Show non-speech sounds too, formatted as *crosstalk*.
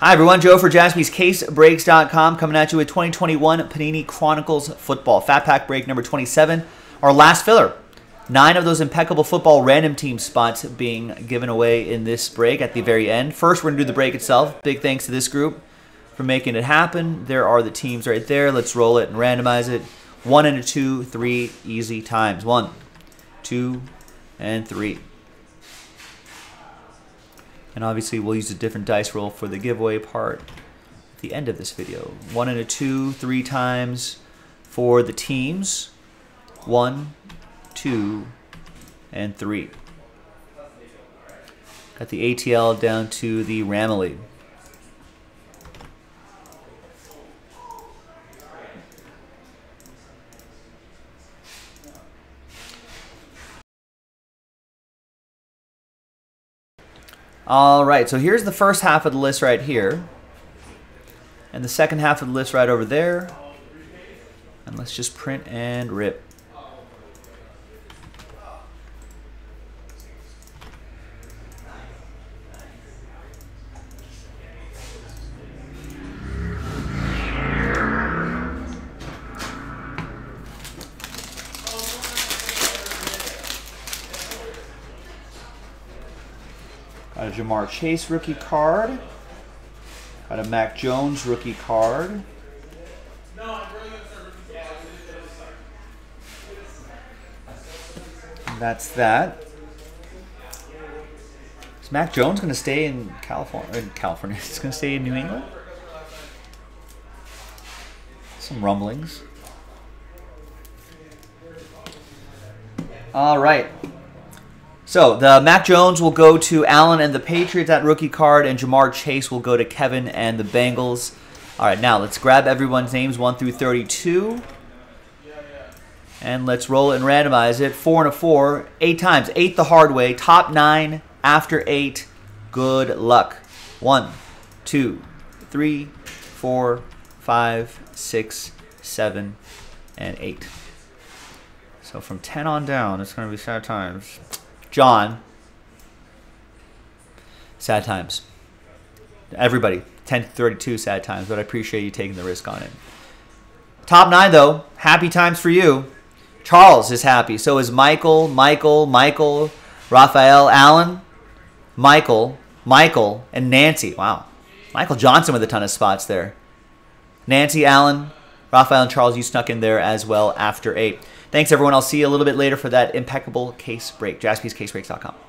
Hi, everyone. Joe for jaspyscasebreaks.com coming at you with 2021 Panini Chronicles Football. Fat Pack break number 27, our last filler. Nine of those impeccable football random team spots being given away in this break at the very end. First, we're going to do the break itself. Big thanks to this group for making it happen. There are the teams right there. Let's roll it and randomize it. One and a two, three easy times. One, two, and three. And obviously we'll use a different dice roll for the giveaway part at the end of this video. One and a two, three times for the teams. One, two, and three. Got the ATL down to the Ramily. All right, so here's the first half of the list right here. And the second half of the list right over there. And let's just print and rip. Got a Ja'Marr Chase rookie card. Got a Mac Jones rookie card. That's that. Is Mac Jones going to stay in California? In California, *laughs* he's going to stay in New England. Some rumblings. All right. So the Mac Jones will go to Allen and the Patriots at rookie card, and Ja'Marr Chase will go to Kevin and the Bengals. All right, now let's grab everyone's names 1 through 32. And let's roll it and randomize it. 4 and a 4, 8 times. 8 the hard way. Top 9 after 8. Good luck. 1, 2, 3, 4, 5, 6, 7, and 8. So from 10 on down, it's going to be sad times. John. Sad times. Everybody, 10 to 32 sad times, but I appreciate you taking the risk on it. Top nine, though, happy times for you. Charles is happy. So is Michael, Michael, Michael, Raphael, Allen, Michael, Michael, and Nancy. Wow. Michael Johnson with a ton of spots there. Nancy, Allen, Raphael, and Charles, you snuck in there as well after eight. Thanks, everyone. I'll see you a little bit later for that impeccable case break. JaspysCaseBreaks.com.